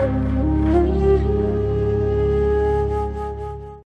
Woo!